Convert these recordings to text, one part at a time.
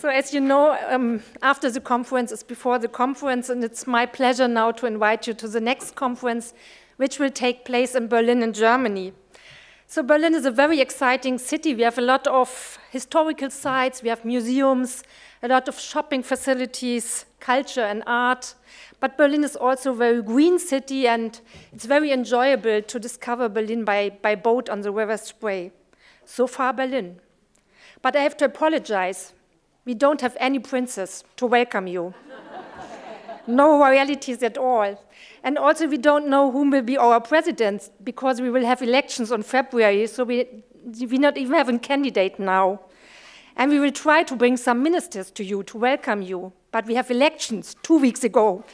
So as you know, um, after the conference is before the conference, and it's my pleasure now to invite you to the next conference, which will take place in Berlin in Germany. So Berlin is a very exciting city. We have a lot of historical sites, we have museums, a lot of shopping facilities, culture and art. But Berlin is also a very green city and it's very enjoyable to discover Berlin by, by boat on the River Spree. So far Berlin. But I have to apologize. We don't have any princes to welcome you. no royalties at all. And also, we don't know who will be our president because we will have elections on February, so we, we not even have a candidate now. And we will try to bring some ministers to you to welcome you. But we have elections two weeks ago,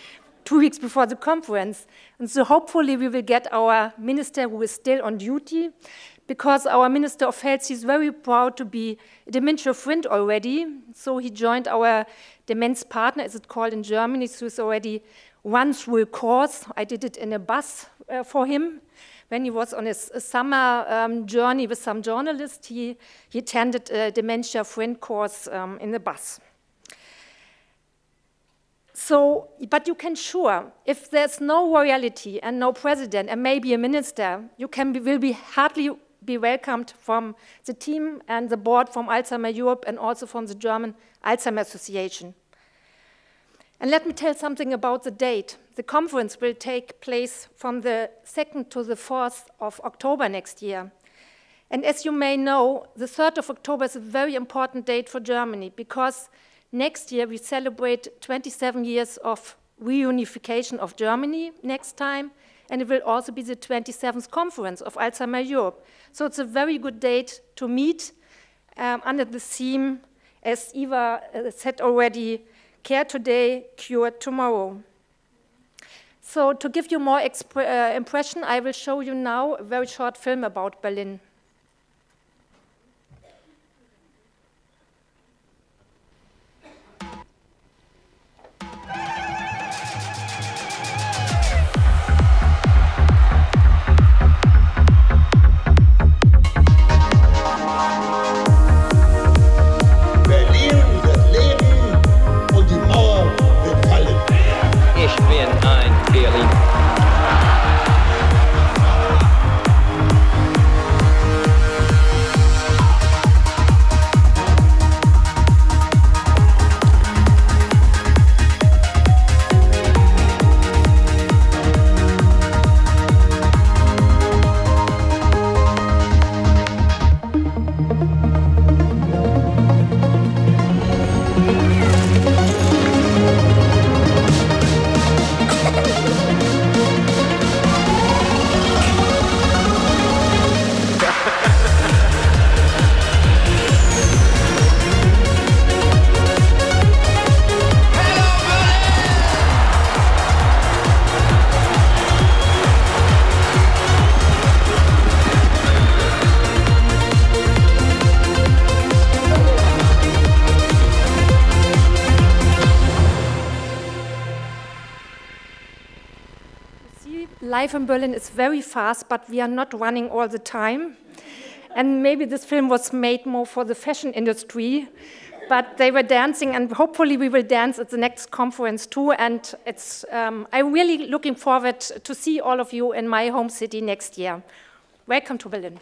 two weeks before the conference. And so hopefully we will get our minister who is still on duty because our Minister of Health is very proud to be a dementia friend already. So he joined our Demenz partner, as it's called in Germany, so he's already one through a course. I did it in a bus uh, for him. When he was on his summer um, journey with some journalists, he, he attended a dementia friend course um, in the bus. So, but you can sure, if there's no royalty and no president and maybe a minister, you can be, will be hardly be welcomed from the team and the board from Alzheimer Europe and also from the German Alzheimer Association. And let me tell something about the date. The conference will take place from the 2nd to the 4th of October next year. And as you may know, the 3rd of October is a very important date for Germany because next year we celebrate 27 years of reunification of Germany next time, and it will also be the 27th conference of Alzheimer Europe. So it's a very good date to meet um, under the theme, as Eva uh, said already, care today, cure tomorrow. So to give you more uh, impression, I will show you now a very short film about Berlin. Life in Berlin is very fast, but we are not running all the time. And maybe this film was made more for the fashion industry, but they were dancing, and hopefully we will dance at the next conference too. And it's, um, I'm really looking forward to see all of you in my home city next year. Welcome to Berlin.